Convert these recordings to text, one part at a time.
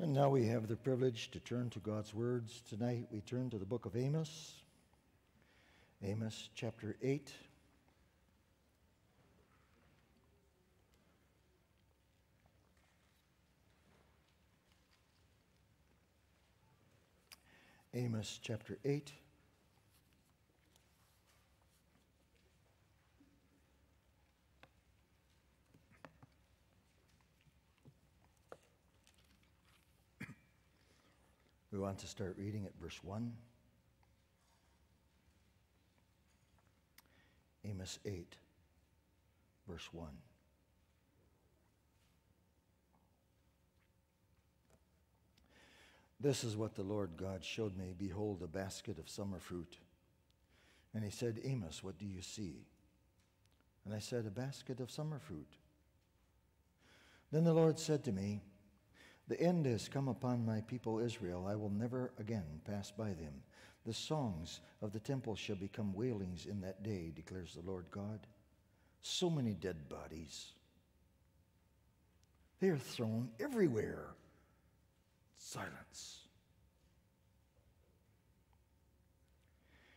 And now we have the privilege to turn to God's words. Tonight we turn to the book of Amos, Amos chapter 8. Amos chapter 8. We want to start reading at verse 1. Amos 8, verse 1. This is what the Lord God showed me. Behold, a basket of summer fruit. And he said, Amos, what do you see? And I said, A basket of summer fruit. Then the Lord said to me, the end has come upon my people Israel. I will never again pass by them. The songs of the temple shall become wailings in that day, declares the Lord God. So many dead bodies. They are thrown everywhere. Silence.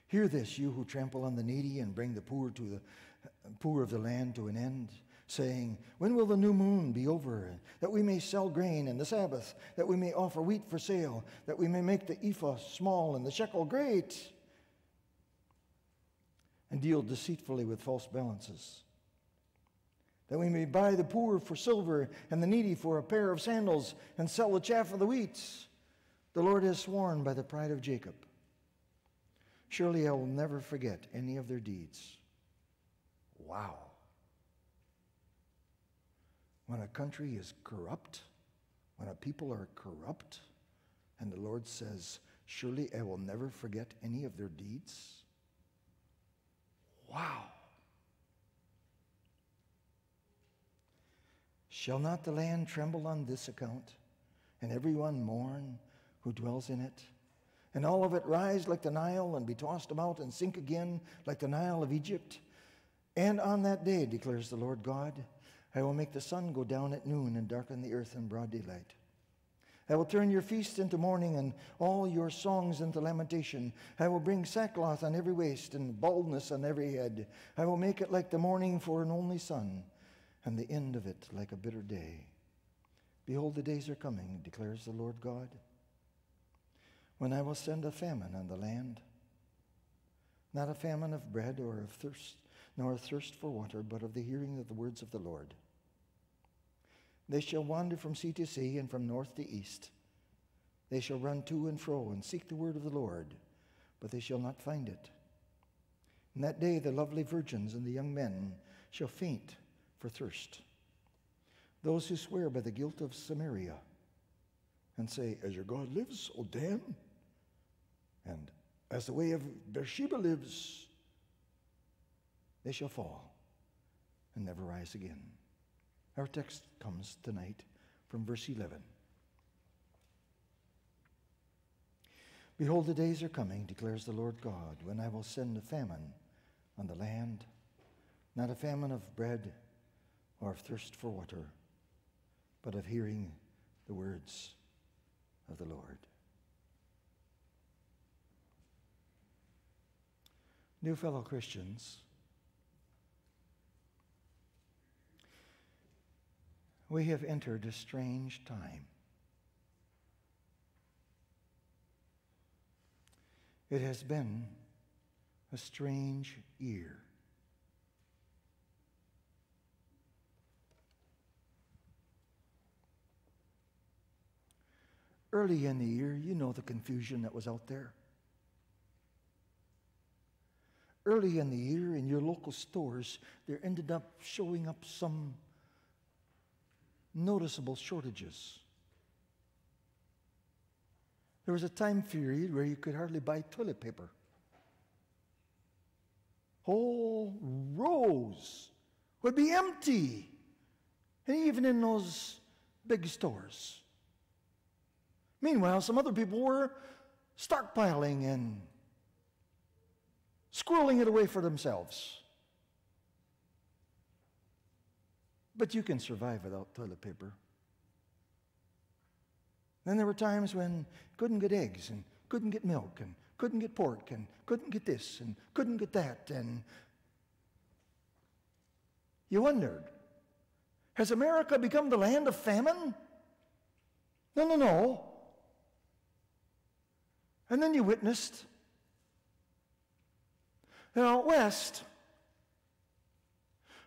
Hear this, you who trample on the needy and bring the poor to the poor of the land to an end saying, When will the new moon be over, that we may sell grain and the Sabbath, that we may offer wheat for sale, that we may make the ephah small and the shekel great, and deal deceitfully with false balances? That we may buy the poor for silver and the needy for a pair of sandals and sell the chaff of the wheat. The Lord has sworn by the pride of Jacob. Surely I will never forget any of their deeds. Wow. When a country is corrupt, when a people are corrupt, and the Lord says, Surely I will never forget any of their deeds. Wow. Shall not the land tremble on this account, and everyone mourn who dwells in it? And all of it rise like the Nile, and be tossed about and sink again like the Nile of Egypt? And on that day, declares the Lord God, I will make the sun go down at noon and darken the earth in broad daylight. I will turn your feast into mourning and all your songs into lamentation. I will bring sackcloth on every waist and baldness on every head. I will make it like the morning for an only son, and the end of it like a bitter day. Behold, the days are coming, declares the Lord God, when I will send a famine on the land. Not a famine of bread or of thirst, nor a thirst for water, but of the hearing of the words of the Lord. They shall wander from sea to sea and from north to east. They shall run to and fro and seek the word of the Lord, but they shall not find it. In that day the lovely virgins and the young men shall faint for thirst. Those who swear by the guilt of Samaria and say, As your God lives, O Dan, and as the way of Beersheba lives, they shall fall and never rise again. Our text comes tonight from verse 11. Behold, the days are coming, declares the Lord God, when I will send a famine on the land, not a famine of bread or of thirst for water, but of hearing the words of the Lord. New fellow Christians, we have entered a strange time. It has been a strange year. Early in the year, you know the confusion that was out there. Early in the year, in your local stores, there ended up showing up some noticeable shortages. There was a time period where you could hardly buy toilet paper. Whole rows would be empty, and even in those big stores. Meanwhile, some other people were stockpiling and squirreling it away for themselves. But you can survive without toilet paper. Then there were times when couldn't get eggs and couldn't get milk and couldn't get pork and couldn't get this and couldn't get that. And you wondered, has America become the land of famine? No, no, no. And then you witnessed, you know, west,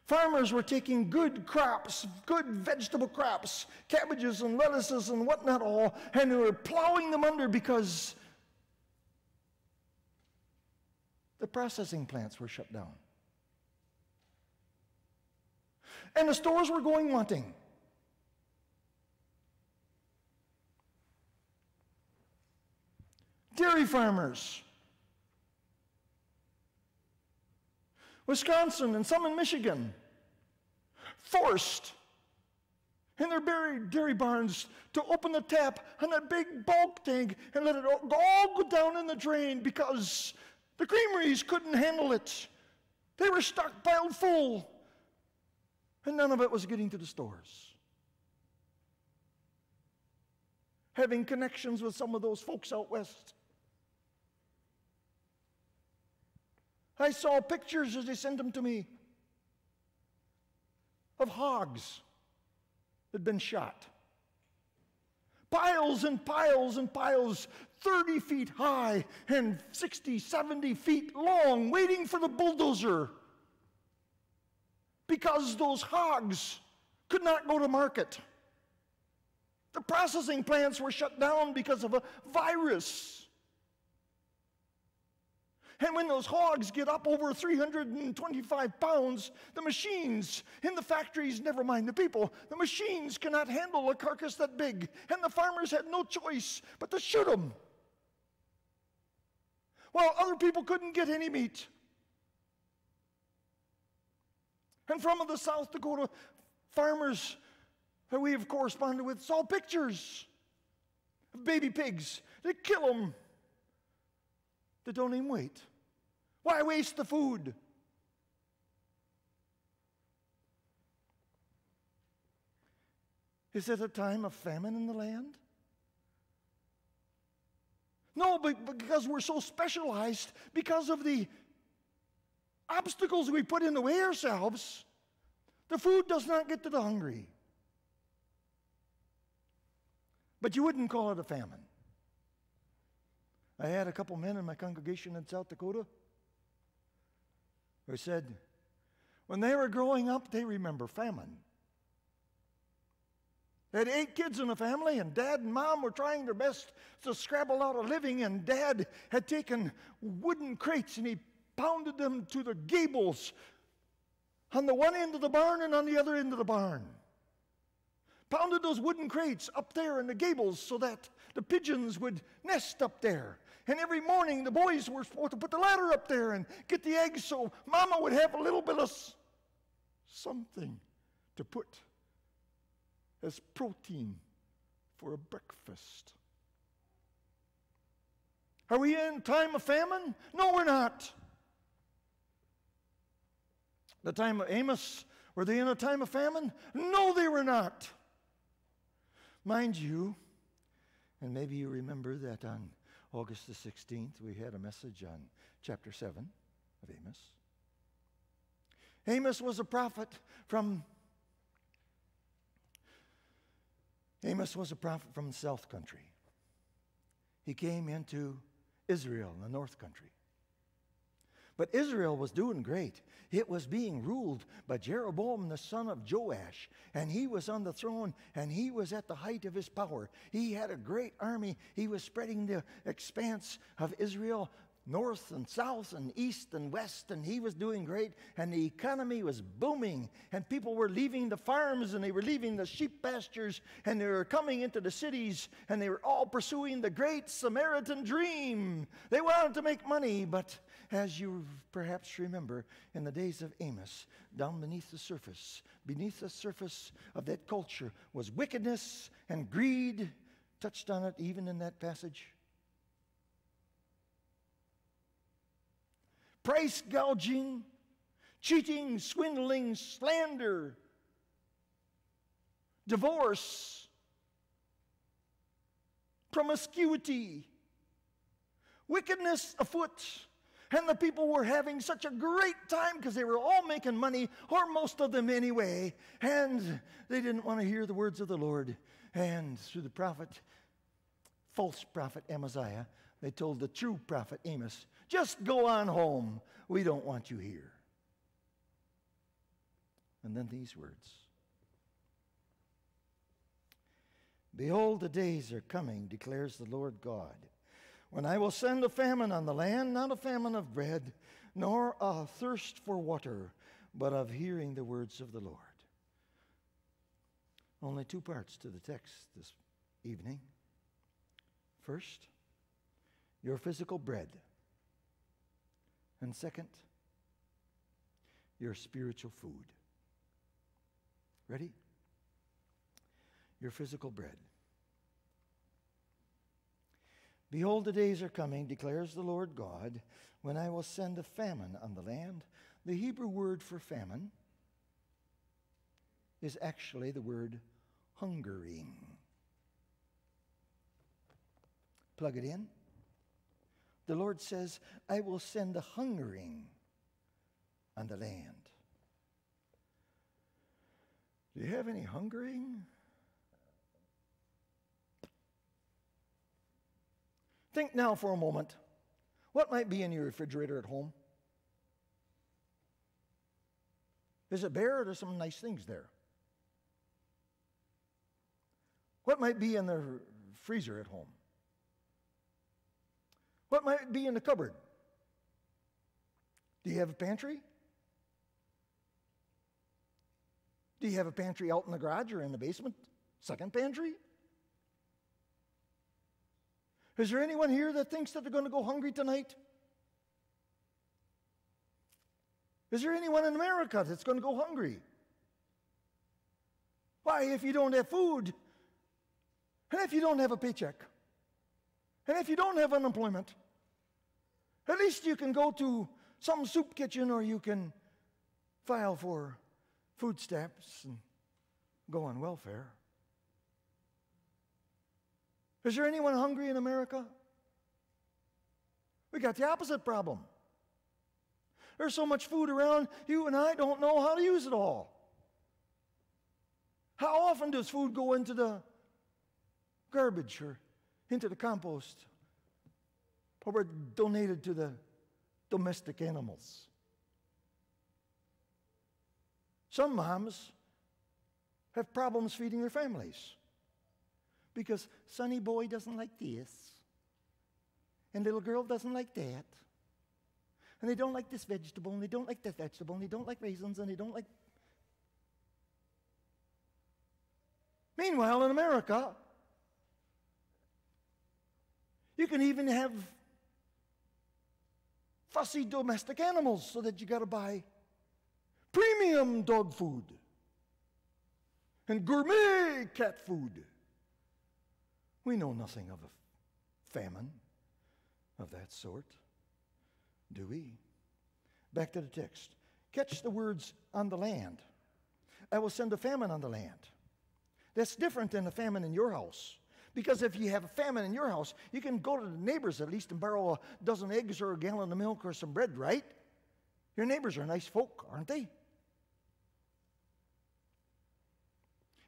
farmers were taking good crops, good vegetable crops, cabbages and lettuces and whatnot all, and they were plowing them under because the processing plants were shut down. And the stores were going wanting. Dairy farmers. Wisconsin and some in Michigan forced in their dairy barns to open the tap on that big bulk tank and let it all go down in the drain because the creameries couldn't handle it. They were stockpiled full, and none of it was getting to the stores. Having connections with some of those folks out west. I saw pictures as they sent them to me of hogs that had been shot. Piles and piles and piles, 30 feet high and 60, 70 feet long, waiting for the bulldozer because those hogs could not go to market. The processing plants were shut down because of a virus. And when those hogs get up over 325 pounds, the machines in the factories, never mind the people, the machines cannot handle a carcass that big. And the farmers had no choice but to shoot them. While other people couldn't get any meat. And from the South Dakota farmers that we have corresponded with saw pictures of baby pigs. They kill them they don't even wait. Why waste the food? Is it a time of famine in the land? No, but because we're so specialized, because of the obstacles we put in the way ourselves, the food does not get to the hungry. But you wouldn't call it a famine. I had a couple men in my congregation in South Dakota who said, when they were growing up, they remember famine. They had eight kids in the family, and dad and mom were trying their best to scrabble out a living, and dad had taken wooden crates and he pounded them to the gables on the one end of the barn and on the other end of the barn. Pounded those wooden crates up there in the gables so that the pigeons would nest up there. And every morning the boys were supposed to put the ladder up there and get the eggs so mama would have a little bit of something to put as protein for a breakfast. Are we in time of famine? No, we're not. The time of Amos, were they in a time of famine? No, they were not. Mind you, and maybe you remember that on August the 16th, we had a message on chapter 7 of Amos. Amos was a prophet from Amos was a prophet from the south country. He came into Israel, the north country. But Israel was doing great. It was being ruled by Jeroboam, the son of Joash, and he was on the throne and he was at the height of his power. He had a great army. He was spreading the expanse of Israel north and south and east and west, and he was doing great, and the economy was booming, and people were leaving the farms and they were leaving the sheep pastures and they were coming into the cities and they were all pursuing the great Samaritan dream. They wanted to make money, but as you perhaps remember, in the days of Amos, down beneath the surface, beneath the surface of that culture was wickedness and greed, touched on it even in that passage. price gouging, cheating, swindling, slander, divorce, promiscuity, wickedness afoot. And the people were having such a great time because they were all making money, or most of them anyway. And they didn't want to hear the words of the Lord. And through the prophet, false prophet Amaziah, they told the true prophet Amos, just go on home. We don't want you here. And then these words Behold, the days are coming, declares the Lord God, when I will send a famine on the land, not a famine of bread, nor a thirst for water, but of hearing the words of the Lord. Only two parts to the text this evening. First, your physical bread. And second, your spiritual food. Ready? Your physical bread. Behold, the days are coming, declares the Lord God, when I will send a famine on the land. The Hebrew word for famine is actually the word hungering. Plug it in. The Lord says, I will send a hungering on the land. Do you have any hungering? Think now for a moment. What might be in your refrigerator at home? Is it bare or there's some nice things there? What might be in the freezer at home? What might be in the cupboard? Do you have a pantry? Do you have a pantry out in the garage or in the basement? Second pantry? Is there anyone here that thinks that they're going to go hungry tonight? Is there anyone in America that's going to go hungry? Why, if you don't have food, and if you don't have a paycheck, and if you don't have unemployment, at least you can go to some soup kitchen or you can file for food stamps and go on welfare. Is there anyone hungry in America? We got the opposite problem. There's so much food around, you and I don't know how to use it all. How often does food go into the garbage or into the compost or donated to the domestic animals? Some moms have problems feeding their families because Sonny boy doesn't like this, and little girl doesn't like that. And they don't like this vegetable, and they don't like that vegetable, and they don't like raisins, and they don't like. Meanwhile, in America, you can even have fussy domestic animals so that you got to buy premium dog food and gourmet cat food. We know nothing of a famine of that sort, do we? Back to the text. Catch the words on the land. I will send a famine on the land. That's different than a famine in your house. Because if you have a famine in your house, you can go to the neighbors at least and borrow a dozen eggs or a gallon of milk or some bread, right? Your neighbors are nice folk, aren't they?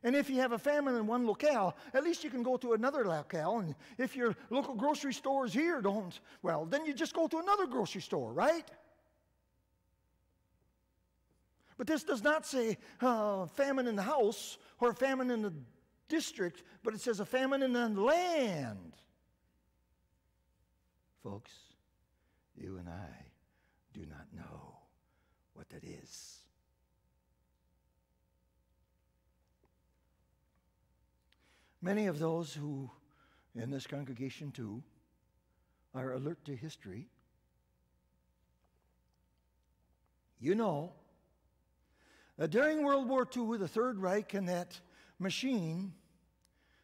And if you have a famine in one locale, at least you can go to another locale. And if your local grocery stores here don't, well, then you just go to another grocery store, right? But this does not say uh, famine in the house or famine in the district, but it says a famine in the land. Folks, you and I do not know what that is. Many of those who, in this congregation too, are alert to history, you know that during World War II, the Third Reich and that machine,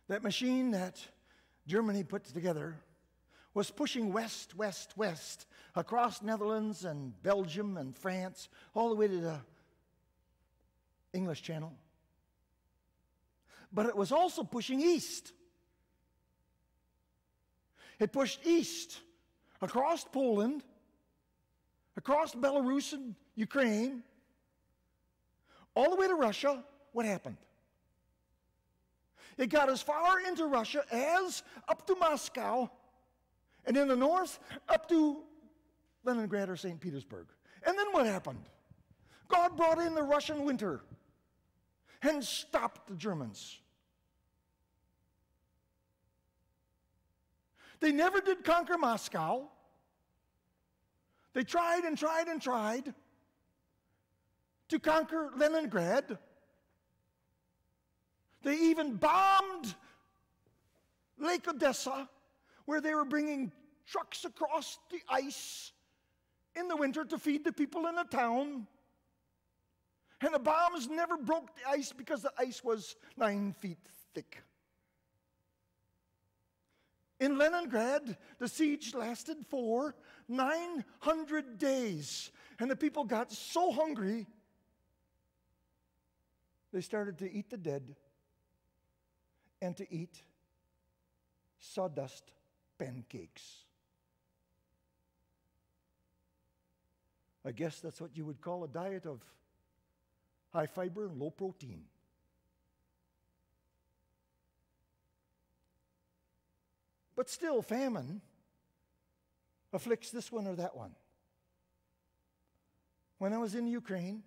that machine that Germany put together, was pushing west, west, west across Netherlands and Belgium and France, all the way to the English Channel but it was also pushing east. It pushed east across Poland, across Belarus and Ukraine, all the way to Russia. What happened? It got as far into Russia as up to Moscow, and in the north, up to Leningrad or St. Petersburg. And then what happened? God brought in the Russian winter and stopped the Germans. They never did conquer Moscow. They tried and tried and tried to conquer Leningrad. They even bombed Lake Ladoga, where they were bringing trucks across the ice in the winter to feed the people in the town. And the bombs never broke the ice because the ice was nine feet thick. In Leningrad, the siege lasted for 900 days. And the people got so hungry, they started to eat the dead and to eat sawdust pancakes. I guess that's what you would call a diet of high fiber and low protein. But still, famine afflicts this one or that one. When I was in Ukraine,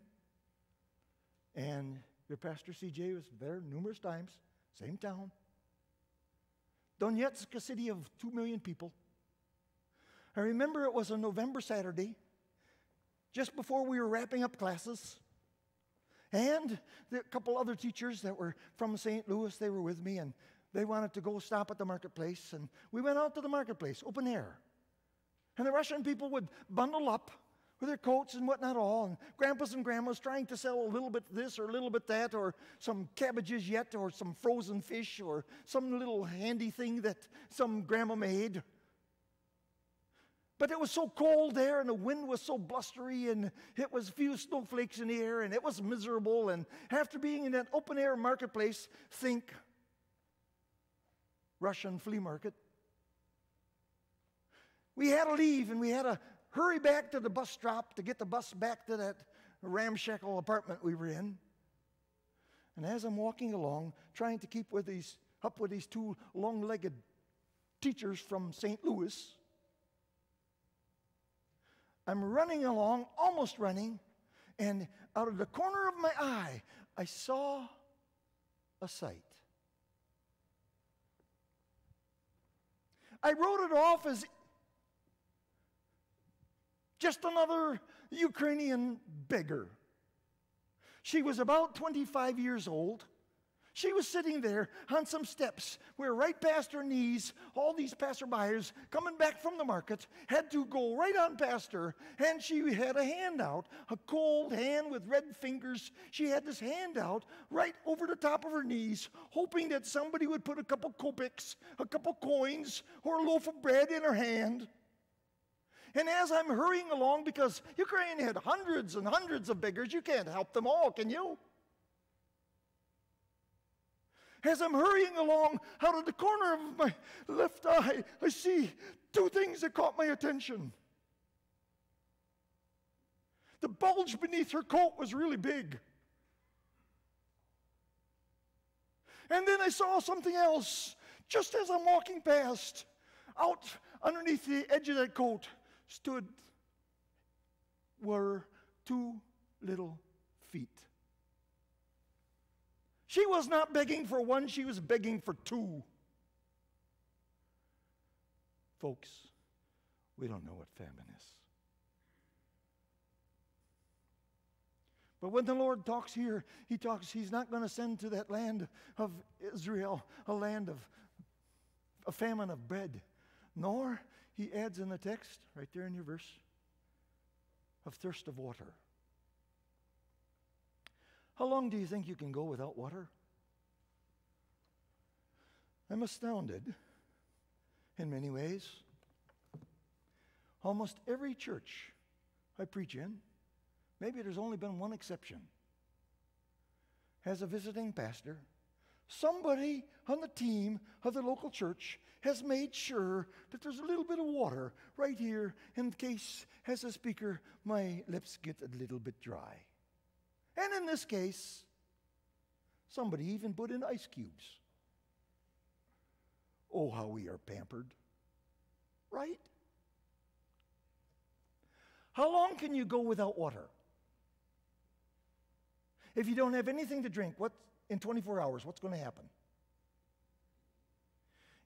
and your pastor CJ was there numerous times, same town. Donetsk, a city of two million people. I remember it was a November Saturday, just before we were wrapping up classes. And a couple other teachers that were from St. Louis, they were with me, and they wanted to go stop at the marketplace. And we went out to the marketplace, open air. And the Russian people would bundle up with their coats and whatnot all, and grandpas and grandmas trying to sell a little bit this or a little bit that, or some cabbages yet, or some frozen fish, or some little handy thing that some grandma made. But it was so cold there, and the wind was so blustery, and it was few snowflakes in the air, and it was miserable. And after being in that open air marketplace, think Russian flea market. We had to leave, and we had to hurry back to the bus stop to get the bus back to that ramshackle apartment we were in. And as I'm walking along, trying to keep with these, up with these two long legged teachers from St. Louis, I'm running along, almost running, and out of the corner of my eye, I saw a sight. I wrote it off as just another Ukrainian beggar. She was about 25 years old. She was sitting there on some steps where, right past her knees, all these passerbyers coming back from the market had to go right on past her, and she had a hand out, a cold hand with red fingers. She had this hand out right over the top of her knees, hoping that somebody would put a couple kopecks, a couple coins, or a loaf of bread in her hand. And as I'm hurrying along, because Ukraine had hundreds and hundreds of beggars, you can't help them all, can you? As I'm hurrying along, out of the corner of my left eye, I see two things that caught my attention. The bulge beneath her coat was really big. And then I saw something else just as I'm walking past. Out underneath the edge of that coat stood were two little feet. She was not begging for one, she was begging for two. Folks, we don't know what famine is. But when the Lord talks here, He talks, He's not going to send to that land of Israel a land of a famine of bread, nor he adds in the text, right there in your verse, of thirst of water. How long do you think you can go without water? I'm astounded in many ways. Almost every church I preach in, maybe there's only been one exception, has a visiting pastor somebody on the team of the local church has made sure that there's a little bit of water right here in case, as a speaker, my lips get a little bit dry. And in this case, somebody even put in ice cubes. Oh, how we are pampered, right? How long can you go without water? If you don't have anything to drink, what in 24 hours, what's going to happen?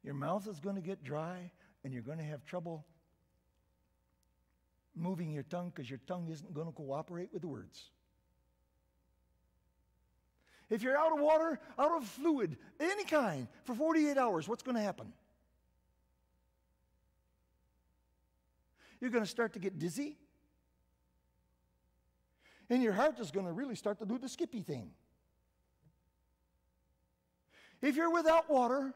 Your mouth is going to get dry and you're going to have trouble moving your tongue because your tongue isn't going to cooperate with the words. If you're out of water, out of fluid, any kind, for 48 hours, what's going to happen? You're going to start to get dizzy. And your heart is going to really start to do the skippy thing. If you're without water,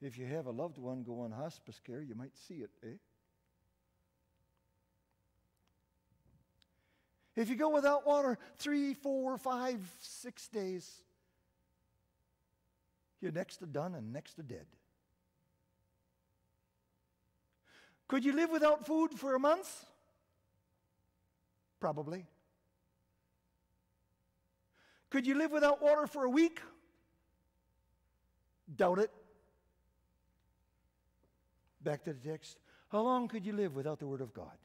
if you have a loved one go on hospice care, you might see it, eh? If you go without water three, four, five, six days, you're next to done and next to dead. Could you live without food for a month? Probably. Could you live without water for a week? Doubt it. Back to the text. How long could you live without the Word of God?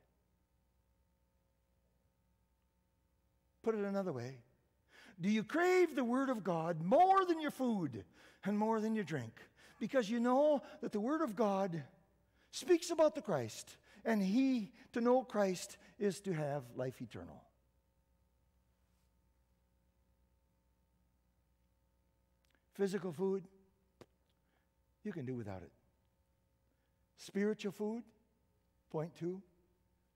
Put it another way. Do you crave the Word of God more than your food and more than your drink? Because you know that the Word of God speaks about the Christ, and He, to know Christ, is to have life eternal. Physical food, you can do without it. Spiritual food, point two,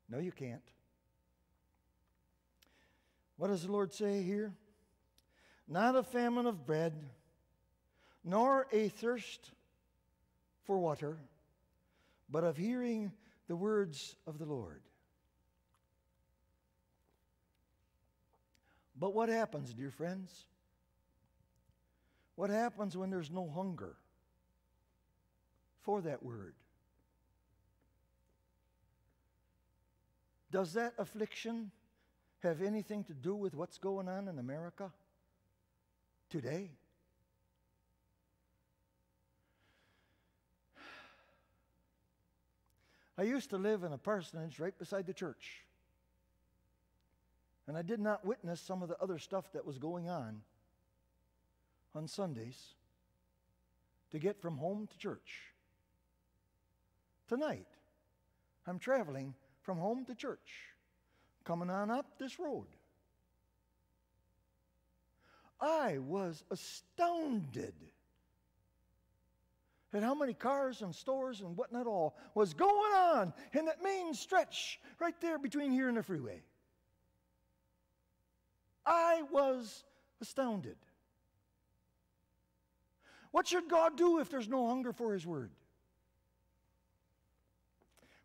no, you can't. What does the Lord say here? Not a famine of bread, nor a thirst for water, but of hearing the words of the Lord. But what happens, dear friends? What happens when there's no hunger for that word? Does that affliction have anything to do with what's going on in America today? I used to live in a parsonage right beside the church. And I did not witness some of the other stuff that was going on on Sundays to get from home to church. Tonight, I'm traveling from home to church, coming on up this road. I was astounded at how many cars and stores and whatnot all was going on in that main stretch right there between here and the freeway. I was astounded. What should God do if there's no hunger for His Word?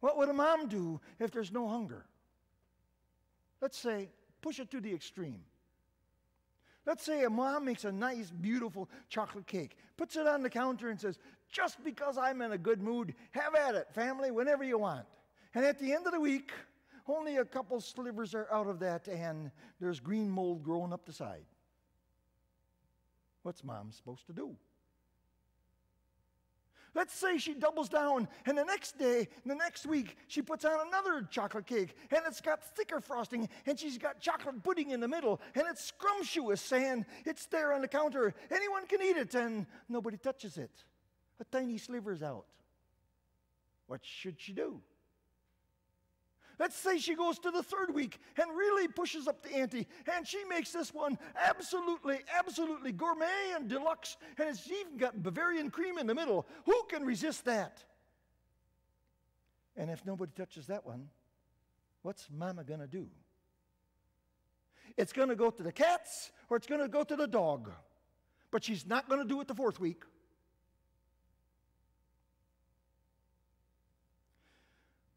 What would a mom do if there's no hunger? Let's say, push it to the extreme. Let's say a mom makes a nice, beautiful chocolate cake, puts it on the counter, and says, Just because I'm in a good mood, have at it, family, whenever you want. And at the end of the week, only a couple slivers are out of that, and there's green mold growing up the side. What's mom supposed to do? Let's say she doubles down, and the next day, the next week, she puts on another chocolate cake, and it's got thicker frosting, and she's got chocolate pudding in the middle, and it's scrumptious, and it's there on the counter. Anyone can eat it, and nobody touches it. A tiny sliver's out. What should she do? Let's say she goes to the third week and really pushes up the ante, and she makes this one absolutely, absolutely gourmet and deluxe, and it's even got Bavarian cream in the middle. Who can resist that? And if nobody touches that one, what's Mama going to do? It's going to go to the cats or it's going to go to the dog. But she's not going to do it the fourth week.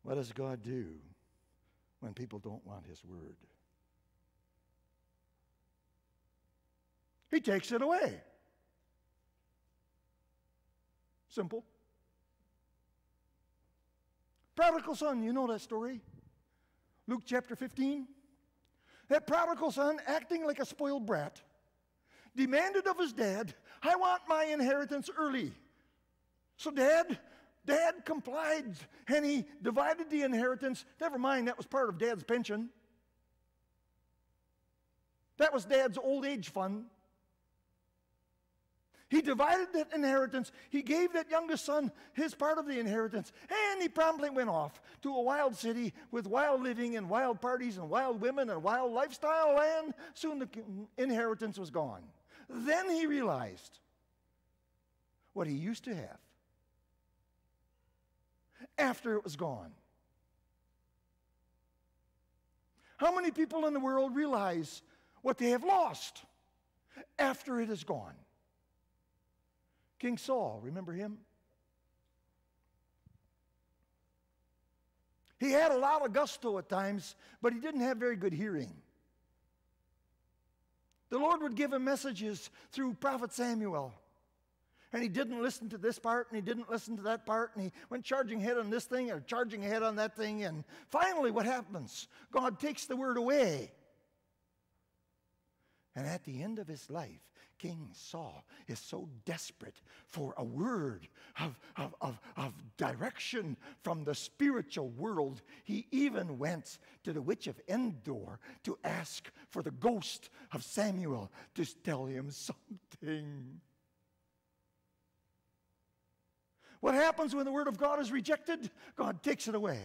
What does God do? When people don't want His word. He takes it away. Simple. Prodigal son, you know that story? Luke chapter 15. That prodigal son, acting like a spoiled brat, demanded of his dad, I want my inheritance early. So, dad, dad complied and he divided the inheritance. Never mind, that was part of dad's pension. That was dad's old age fund. He divided that inheritance. He gave that youngest son his part of the inheritance. And he promptly went off to a wild city with wild living and wild parties and wild women and wild lifestyle. And soon the inheritance was gone. Then he realized what he used to have after it was gone. How many people in the world realize what they have lost after it is gone? King Saul, remember him? He had a lot of gusto at times, but he didn't have very good hearing. The Lord would give him messages through Prophet Samuel. And he didn't listen to this part and he didn't listen to that part and he went charging ahead on this thing or charging ahead on that thing. And finally, what happens? God takes the word away. And at the end of his life, King Saul is so desperate for a word of, of, of, of, direction from the spiritual world, he even went to the witch of Endor to ask for the ghost of Samuel to tell him something. What happens when the word of God is rejected? God takes it away.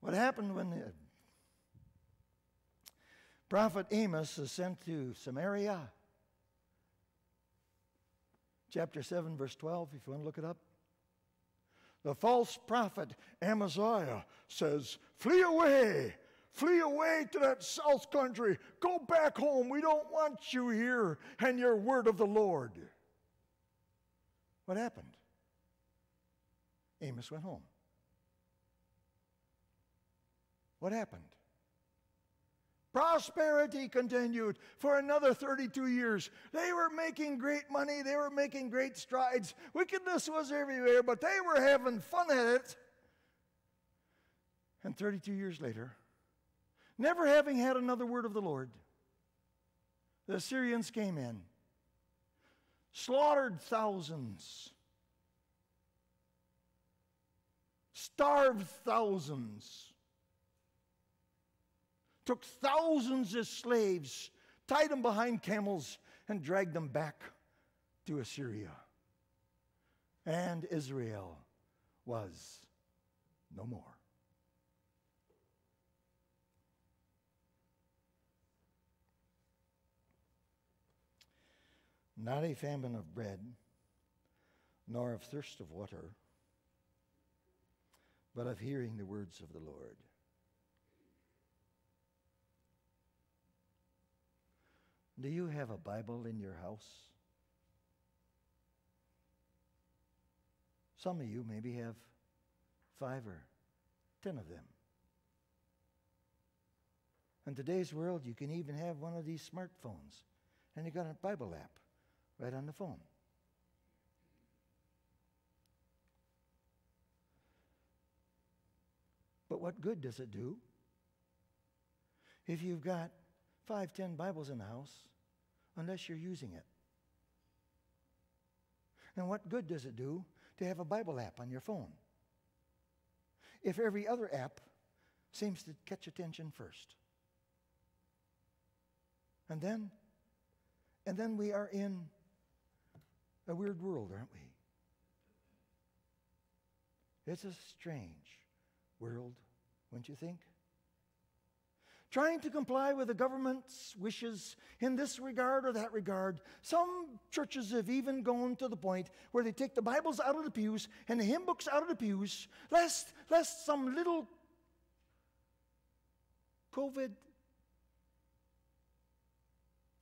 What happened when the prophet Amos is sent to Samaria. Chapter 7, verse 12, if you want to look it up. The false prophet Amaziah says, Flee away, flee away to that south country, go back home. We don't want you here and your word of the Lord. What happened? Amos went home. What happened? Prosperity continued for another 32 years. They were making great money, they were making great strides. Wickedness was everywhere, but they were having fun at it. And 32 years later, never having had another word of the Lord, the Assyrians came in, slaughtered thousands, starved thousands took thousands of slaves, tied them behind camels, and dragged them back to Assyria. And Israel was no more. Not a famine of bread, nor of thirst of water, but of hearing the words of the Lord. Do you have a Bible in your house? Some of you maybe have five or ten of them. In today's world, you can even have one of these smartphones, and you got a Bible app right on the phone. But what good does it do if you've got five, ten Bibles in the house unless you're using it. And what good does it do to have a Bible app on your phone if every other app seems to catch attention first? And then, and then we are in a weird world, aren't we? It's a strange world, wouldn't you think? trying to comply with the government's wishes in this regard or that regard. Some churches have even gone to the point where they take the Bibles out of the pews and the hymn books out of the pews, lest, lest some little COVID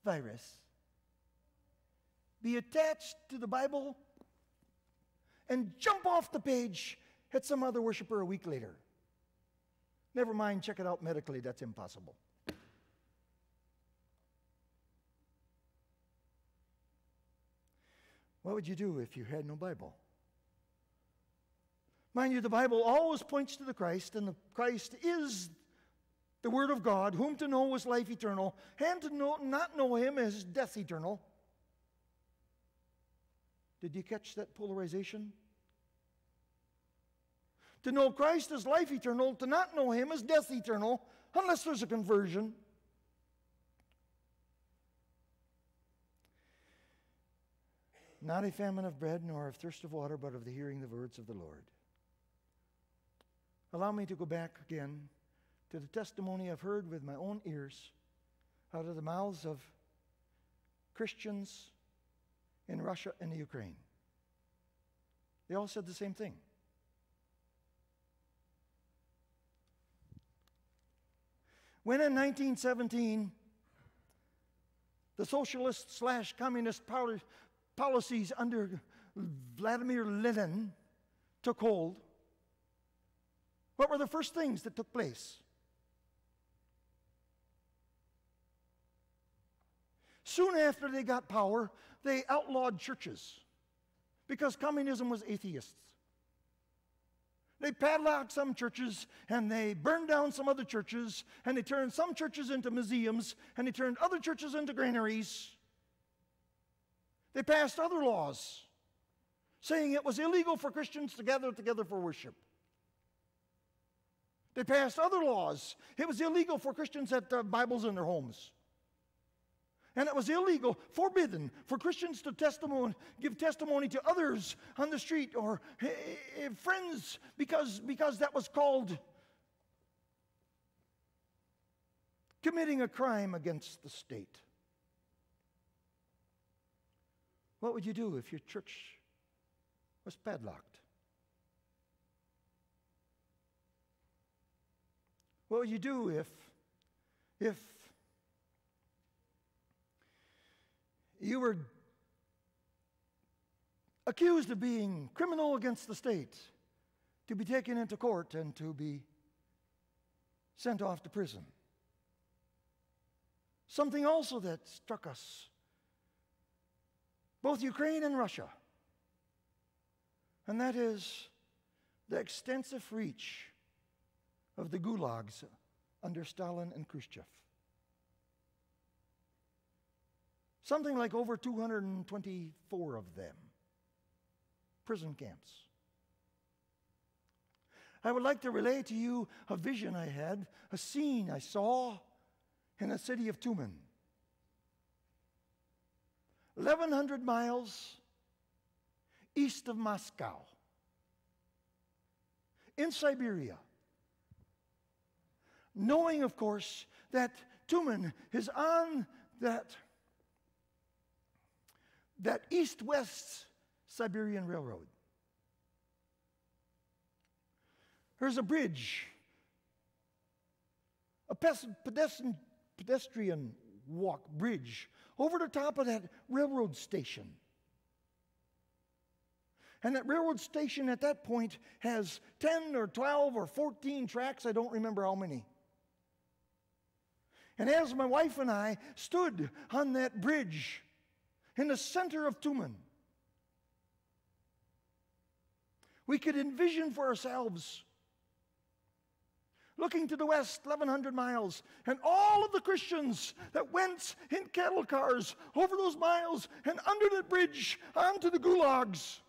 virus be attached to the Bible and jump off the page at some other worshiper a week later. Never mind, check it out medically, that's impossible. What would you do if you had no Bible? Mind you, the Bible always points to the Christ, and the Christ is the Word of God, whom to know is life eternal, and to know, not know Him is death eternal. Did you catch that polarization? To know Christ is life eternal, to not know Him is death eternal, unless there's a conversion. Not a famine of bread, nor of thirst of water, but of the hearing the words of the Lord. Allow me to go back again to the testimony I've heard with my own ears out of the mouths of Christians in Russia and the Ukraine. They all said the same thing. When in 1917, the socialist slash communist policies under Vladimir Lenin took hold, what were the first things that took place? Soon after they got power, they outlawed churches because communism was atheists. They padlocked some churches and they burned down some other churches and they turned some churches into museums and they turned other churches into granaries. They passed other laws saying it was illegal for Christians to gather together for worship. They passed other laws. It was illegal for Christians to have Bibles in their homes. And it was illegal, forbidden for Christians to testimony, give testimony to others on the street or eh, eh, eh, friends because, because that was called committing a crime against the state. What would you do if your church was padlocked? What would you do if, if you were accused of being criminal against the state, to be taken into court and to be sent off to prison. Something also that struck us, both Ukraine and Russia, and that is the extensive reach of the gulags under Stalin and Khrushchev. Something like over 224 of them. Prison camps. I would like to relay to you a vision I had, a scene I saw in the city of Tyumen. 1,100 miles east of Moscow, in Siberia. Knowing, of course, that Tyumen is on that that east west Siberian Railroad. There's a bridge, a pedestrian, pedestrian walk bridge over the top of that railroad station. And that railroad station at that point has 10 or 12 or 14 tracks, I don't remember how many. And as my wife and I stood on that bridge, in the center of Tyumen. We could envision for ourselves looking to the west 1100 miles and all of the christians that went in cattle cars over those miles and under the bridge onto the gulags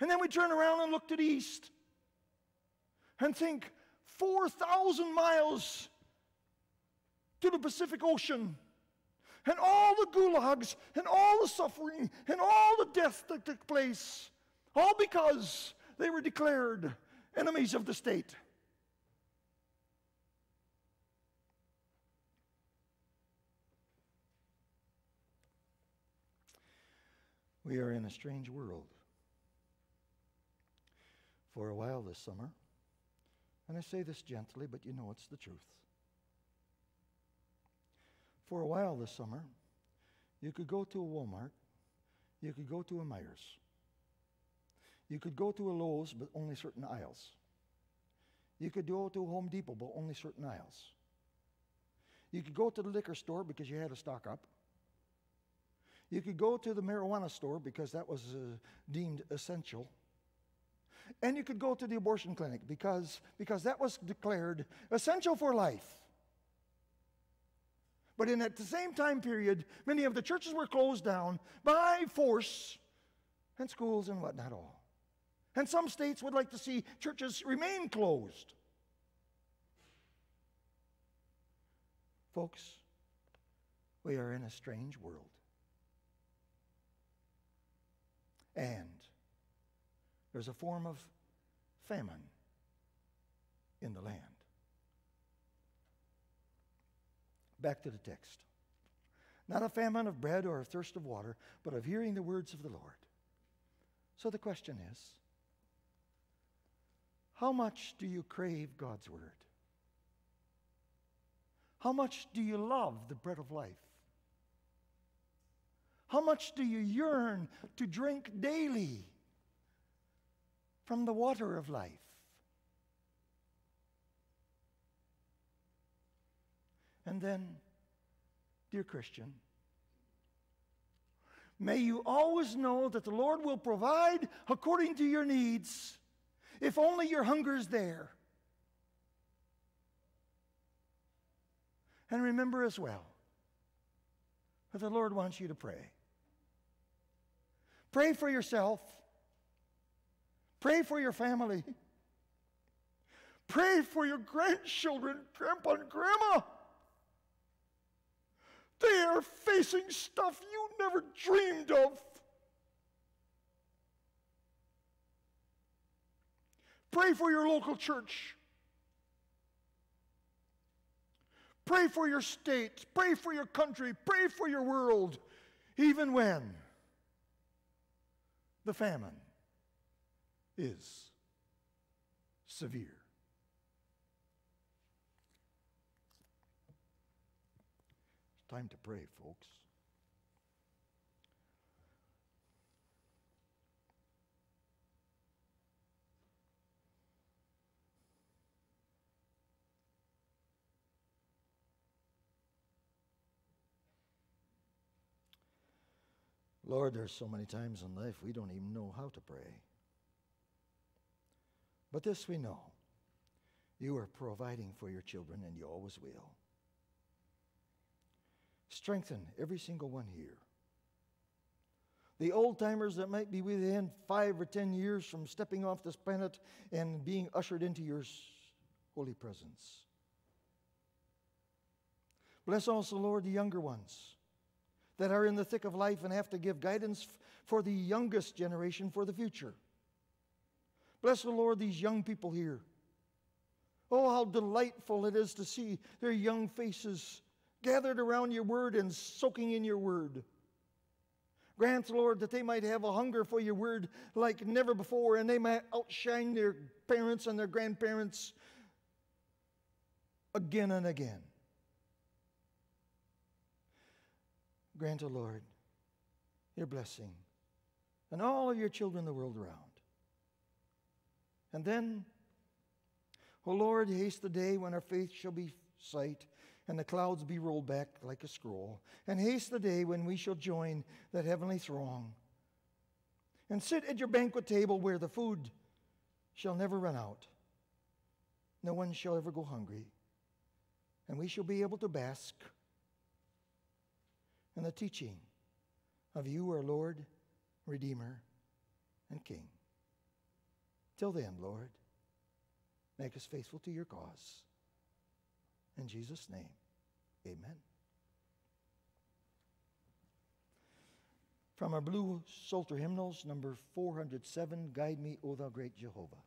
and then we turn around and look to the east and think 4,000 miles to the Pacific Ocean. And all the gulags and all the suffering and all the death that took place, all because they were declared enemies of the state. We are in a strange world. For a while this summer, and I say this gently, but you know it's the truth. For a while this summer, you could go to a Walmart, you could go to a Meijers, you could go to a Lowe's, but only certain aisles. You could go to a Home Depot, but only certain aisles. You could go to the liquor store because you had to stock up. You could go to the marijuana store because that was uh, deemed essential. And you could go to the abortion clinic because, because that was declared essential for life. But in at the same time period, many of the churches were closed down by force, and schools and whatnot all. And some states would like to see churches remain closed. Folks, we are in a strange world. And there's a form of famine in the land. Back to the text. Not a famine of bread or a thirst of water, but of hearing the words of the Lord. So the question is how much do you crave God's word? How much do you love the bread of life? How much do you yearn to drink daily from the water of life? And then, dear Christian, may you always know that the Lord will provide according to your needs, if only your hunger is there. And remember as well that the Lord wants you to pray. Pray for yourself. Pray for your family. Pray for your grandchildren, grandpa and grandma. They are facing stuff you never dreamed of. Pray for your local church. Pray for your state. Pray for your country. Pray for your world, even when the famine is severe. It's time to pray, folks. Lord, there's so many times in life we don't even know how to pray. But this we know you are providing for your children, and you always will. Strengthen every single one here. The old timers that might be within five or ten years from stepping off this planet and being ushered into your holy presence. Bless also, Lord, the younger ones that are in the thick of life and have to give guidance for the youngest generation for the future. Bless the Lord, these young people here. Oh, how delightful it is to see their young faces gathered around your word and soaking in your word. Grant, Lord, that they might have a hunger for your word like never before and they might outshine their parents and their grandparents again and again. Grant, O oh Lord, your blessing and all of your children the world around. And then, O oh Lord, haste the day when our faith shall be sight and the clouds be rolled back like a scroll. And haste the day when we shall join that heavenly throng and sit at your banquet table where the food shall never run out. No one shall ever go hungry. And we shall be able to bask in the teaching of you, our Lord, Redeemer, and King. Till then, Lord, make us faithful to your cause. In Jesus' name, amen. From our Blue Psalter hymnals, number 407, Guide Me, O Thou Great Jehovah.